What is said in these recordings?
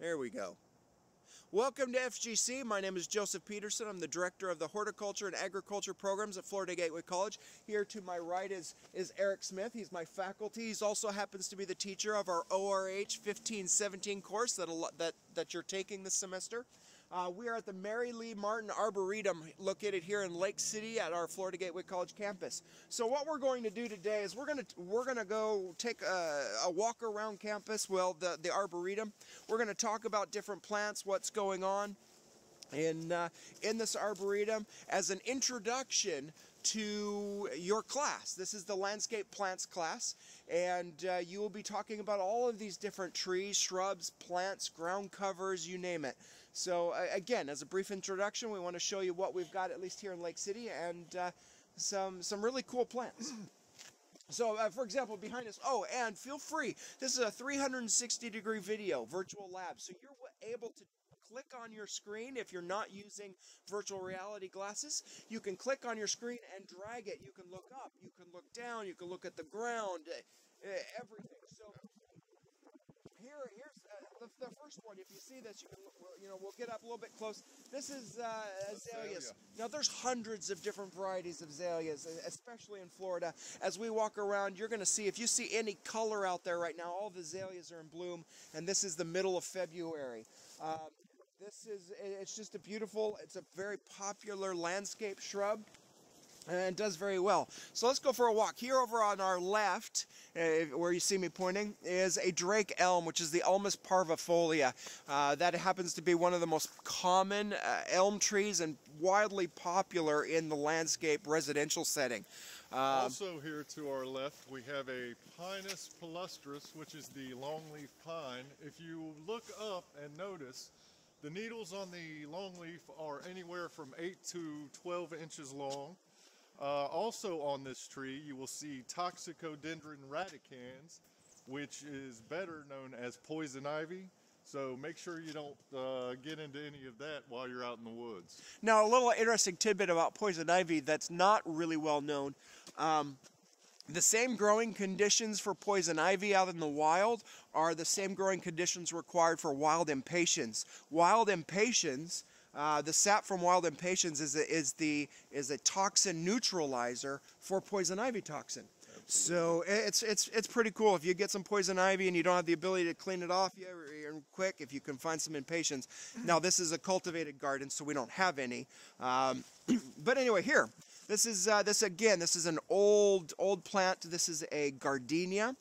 There we go. Welcome to FGC. My name is Joseph Petersen. I'm the director of the horticulture and agriculture programs at Florida Gateway College. Here to my right is, is Eric Smith. He's my faculty. He also happens to be the teacher of our ORH 1517 course that, that, that you're taking this semester. Uh, we are at the Mary Lee Martin Arboretum located here in Lake City at our Florida Gateway College campus. So what we're going to do today is we're going to we're going to go take a, a, walk around campus, well the, the Arboretum. We're going to talk about different plants, what's going on in, uh, in this Arboretum as an introduction to your class. This is the landscape plants class and uh, you will be talking about all of these different trees, shrubs, plants, ground covers, you name it. So uh, again, as a brief introduction, we want to show you what we've got at least here in Lake City and uh, some, some really cool plants. So, uh, for example, behind us, oh, and feel free, this is a 360 degree video, virtual lab. So you're able to click on your screen if you're not using virtual reality glasses. You can click on your screen and drag it. You can look up, you can look down, you can look at the ground, uh, everything. So here, here's uh, the, the, first one. If you see this, you can, you know, we'll get up a little bit close. This is uh, azaleas. Now, there's hundreds of different varieties of azaleas, especially in Florida. As we walk around, you're going to see, if you see any color out there right now, all the azaleas are in bloom, and this is the middle of February. Um, this is, it's just a beautiful, it's a very popular landscape shrub and does very well. So let's go for a walk. Here over on our left, uh, where you see me pointing, is a drake elm, which is the Ulmus parvifolia. Uh, that happens to be one of the most common uh, elm trees and widely popular in the landscape residential setting. Um, also here to our left, we have a Pinus palustris, which is the longleaf pine. If you look up and notice, the needles on the longleaf are anywhere from 8 to 12 inches long. Uh, also on this tree, you will see Toxicodendron radicans, which is better known as poison ivy. So make sure you don't uh, get into any of that while you're out in the woods. Now, a little interesting tidbit about poison ivy that's not really well known. Um, the same growing conditions for poison ivy out in the wild are the same growing conditions required for wild impatiens. Wild impatiens, uh, the sap from wild impatiens is a, is the is a toxin neutralizer for poison ivy toxin. So it's it's it's pretty cool. If you get some poison ivy and you don't have the ability to clean it off you're quick, if you can find some impatiens. Now this is a cultivated garden, so we don't have any. Um, but anyway, here this is uh, this again. This is an old old plant. This is a gardenia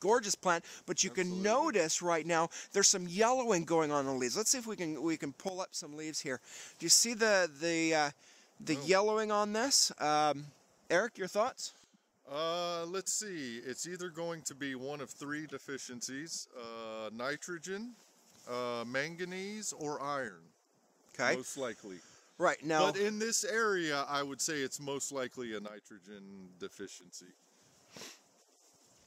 gorgeous plant but you Absolutely. can notice right now there's some yellowing going on in the leaves let's see if we can we can pull up some leaves here do you see the the uh, the oh. yellowing on this um, Eric your thoughts uh, let's see it's either going to be one of three deficiencies uh, nitrogen uh, manganese or iron okay most likely Right now, but in this area, I would say it's most likely a nitrogen deficiency.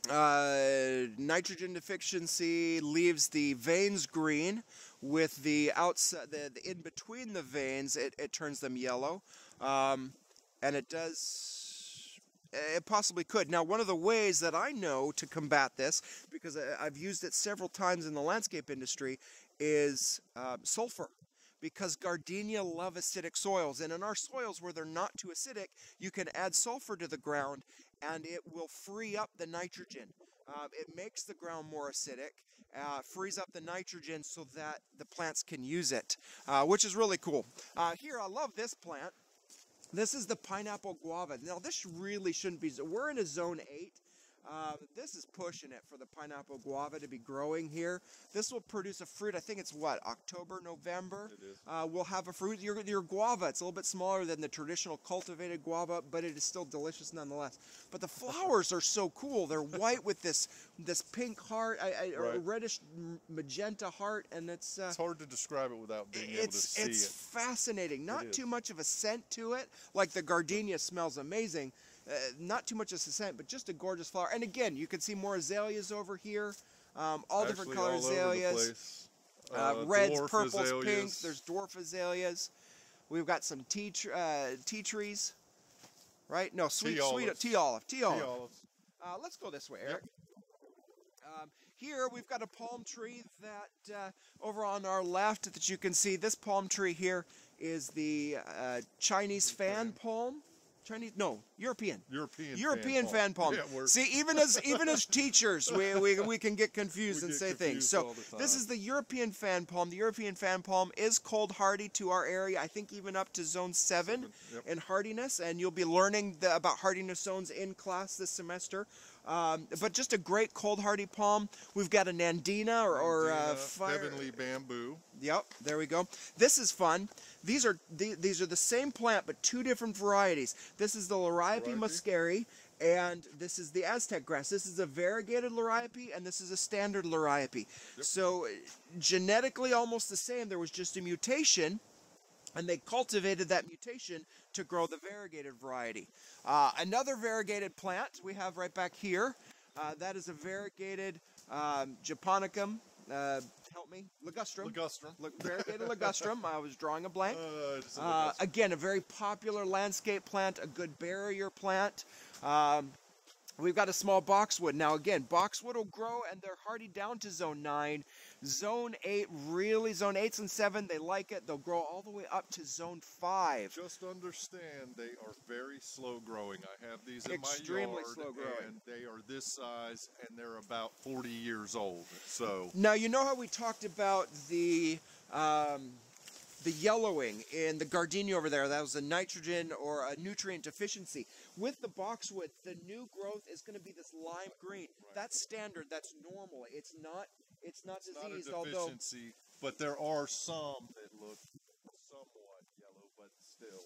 Uh, nitrogen deficiency leaves the veins green. With the outside, the, the in between the veins, it, it turns them yellow, um, and it does. It possibly could. Now, one of the ways that I know to combat this, because I've used it several times in the landscape industry, is um, sulfur because gardenia love acidic soils. And in our soils where they're not too acidic, you can add sulfur to the ground and it will free up the nitrogen. Uh, it makes the ground more acidic, uh, frees up the nitrogen so that the plants can use it, uh, which is really cool. Uh, here, I love this plant. This is the pineapple guava. Now, this really shouldn't be, we're in a zone 8, uh, this is pushing it for the pineapple guava to be growing here. This will produce a fruit. I think it's what October, November. It is. Uh, we'll have a fruit. Your, your guava. It's a little bit smaller than the traditional cultivated guava, but it is still delicious nonetheless. But the flowers are so cool. They're white with this this pink heart, I, I, right. reddish magenta heart, and it's. Uh, it's hard to describe it without being able to see it's it. It's fascinating. Not too much of a scent to it. Like the gardenia smells amazing uh, not too much of a scent, but just a gorgeous flower. And again, you can see more azaleas over here. Um, all Actually, different color azaleas. Uh, uh, reds, purples, azaleas. pinks. There's dwarf azaleas. We've got some tea, uh, tea trees. Right? No, sweet, tea sweet olives. tea olive. Tea olive. Olives. Uh, let's go this way, Eric. Yep. Um, here we've got a palm tree that uh, over on our left that you can see. This palm tree here is the uh, Chinese fan palm. Chinese? No, European. European. European fan palm. Yeah, See, even as even as teachers, we, we, we can get confused We and get say things. So this is the European fan palm. The European fan palm is cold hardy to our area. I think even up to zone seven yep. in hardiness, and you'll be learning the, about hardiness zones in class this semester. Um, but just a great cold hardy palm. We've got a Nandina or, or uh, fire. heavenly bamboo. Yep, there we go. This is fun. These are the- these are the same plant but two different varieties. This is the Liriope muscari and this is the Aztec grass. This is a variegated Liriope and this is a standard Liriope. So uh, genetically almost the same. There was just a mutation and they cultivated that mutation to grow the variegated variety. Uh, another variegated plant we have right back here. Uh, that is a variegated um, Japonicum. Uh, help me, ligustrum. Ligustrum. Li- variegated ligustrum. I was drawing a blank. Uh, a Uh, again, a very popular landscape plant, a good barrier plant. Um, we've got a small boxwood. Now, again, boxwood will grow and they're hardy down to zone 9. Zone 8, really, zone 8s and 7, they like it. They'll grow all the way up to zone 5. Just understand they are very slow growing. I have these in Extremely my yard, slow growing. and they are this size, and they're about 40 years old. So Now, you know how we talked about the. Um, the yellowing in the gardenia over there, that was a nitrogen or a nutrient deficiency. With the boxwood, the new growth is going to be this lime green. That's standard. That's normal. It's not. It's not it's not a diseased. although deficiency, but there are some that look somewhat yellow, but still.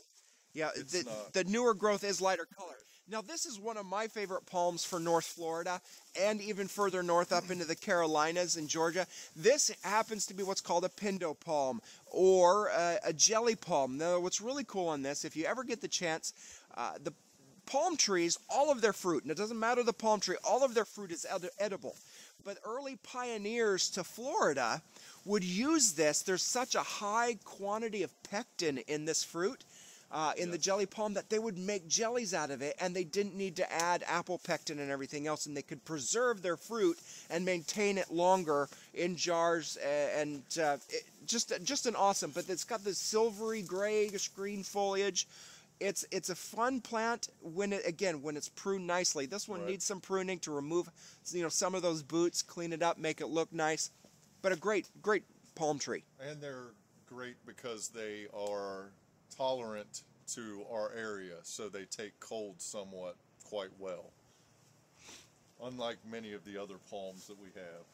Yeah, the, not. the newer growth is lighter color. Now, this is one of my favorite palms for North Florida and even further north up into the Carolinas and Georgia. This happens to be what's called a pindo palm or a, a jelly palm. Now, what's really cool on this, if you ever get the chance, uh, the palm trees, all of their fruit, and it doesn't matter the palm tree, all of their fruit is ed- edible. But early pioneers to Florida would use this. There's such a high quantity of pectin in this fruit, uh, in the jelly palm, that they would make jellies out of it, and they didn't need to add apple pectin and everything else, and they could preserve their fruit and maintain it longer in jars. And uh, it, just just an awesome. But it's got this silvery grayish green foliage. It's it's a fun plant when it again when it's pruned nicely. This one Right. needs some pruning to remove you know some of those boots, clean it up, make it look nice. But a great great palm tree. And they're great because they are tolerant to our area, so they take cold somewhat quite well. Unlike many of the other palms that we have.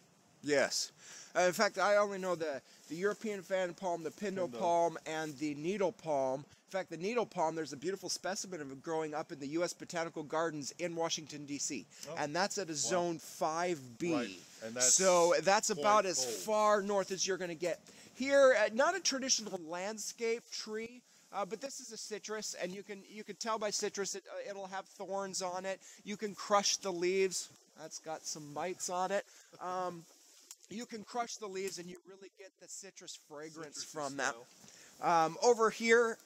Yes. Uh, in fact, I only know the, the European fan palm, the pindo Pindo. palm, and the needle palm. In fact, the needle palm, there's a beautiful specimen of it growing up in the U.S. Botanical Gardens in Washington, D.C. Oh. And that's at a zone 5B. Right, and that's so that's about as cold. far north as you're going to get. Here, uh, not a traditional landscape tree. Uh, but this is a citrus, and you can you can tell by citrus it, uh, it'll have thorns on it. You can crush the leaves. That's got some mites on it. Um, you can crush the leaves and you really get the citrus fragrance Citrusy from that. Um, over here,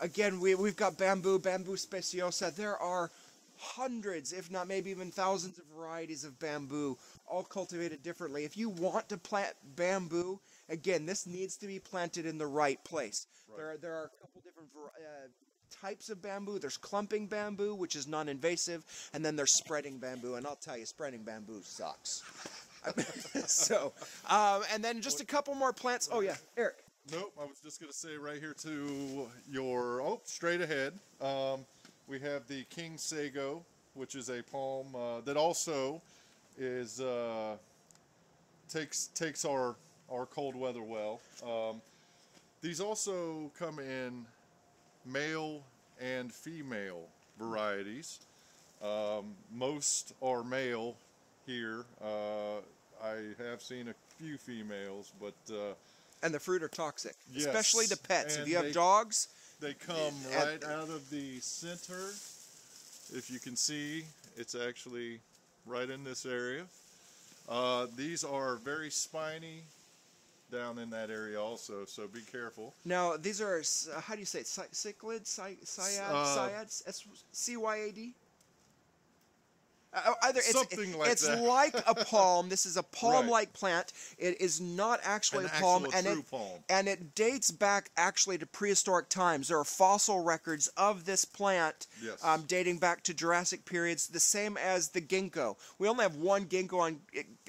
again, we, we've got bamboo, bamboo speciosa. There are hundreds, if not maybe even thousands of varieties of bamboo, all cultivated differently. If you want to plant bamboo, again, this needs to be planted in the right place. There, are, there are a couple different uh, types of bamboo. There's clumping bamboo, which is non-invasive, and then there's spreading bamboo. And I'll tell you, spreading bamboo sucks. so, um, and then just a couple more plants. Oh yeah, Eric. Nope, I was just to say right here to your, oh, straight ahead. Um, we have the King Sago, which is a palm uh, that also is uh, takes takes our our cold weather well. Um, these also come in male and female varieties. Um, most are male here. Uh, I have seen a few females, but uh, And the fruit are toxic, Yes, especially to pets. if you have they- dogs, They come And- right out of the center. If you can see, it's actually right in this area. Uh, these are very spiny down in that area also, so be careful. now these are uh, how do you say it? Cy- cyclid, cy- cyad, Uh, cyad, C-Y-A-D. Uh, either it's, Something like it's that. like a palm. This is a palm-like plant. It is not actually An a palm, actual and true it palm. and it dates back actually to prehistoric times. There are fossil records of this plant Yes. um, dating back to Jurassic periods, the same as the ginkgo. We only have one ginkgo on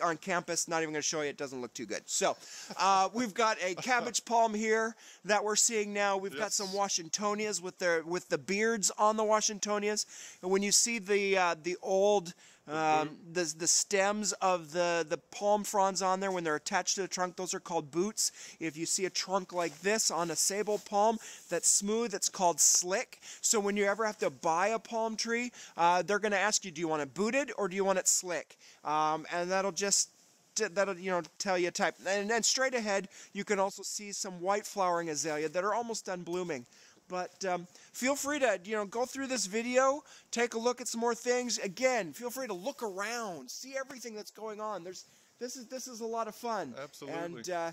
on campus. Not even going to show you. It doesn't look too good. So uh, we've got a cabbage palm here that we're seeing now. We've got some Washingtonias with their with the beards on the Washingtonias, and when you see the uh, the old um, the the stems of the the palm fronds on there when they're attached to the trunk, those are called boots. If you see a trunk like this on a sabal palm that's smooth, it's called slick. So when you ever have to buy a palm tree, uh, they're going to ask you, do you want it booted or do you want it slick? Um, and that'll just that'll you know tell you type. And then straight ahead, you can also see some white flowering azalea that are almost done blooming. But um, feel free to you know go through this video, take a look at some more things. Again, feel free to look around, see everything that's going on. There's this is this is a lot of fun. Absolutely. And uh,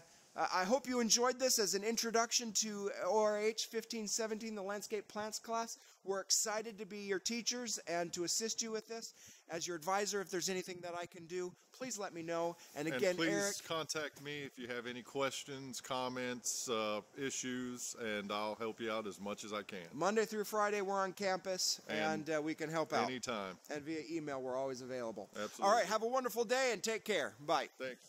I hope you enjoyed this as an introduction to ORH 1517, the landscape plants class. We're excited to be your teachers and to assist you with this. As your advisor, if there's anything that I can do, please let me know. And And again, please Eric, contact me if you have any questions, comments, uh, issues, and I'll help you out as much as I can. Monday through Friday, we're on campus and, And uh, we can help out. Anytime. And via email, we're always available. All Absolutely. right, have a wonderful day and take care. Bye. Thanks.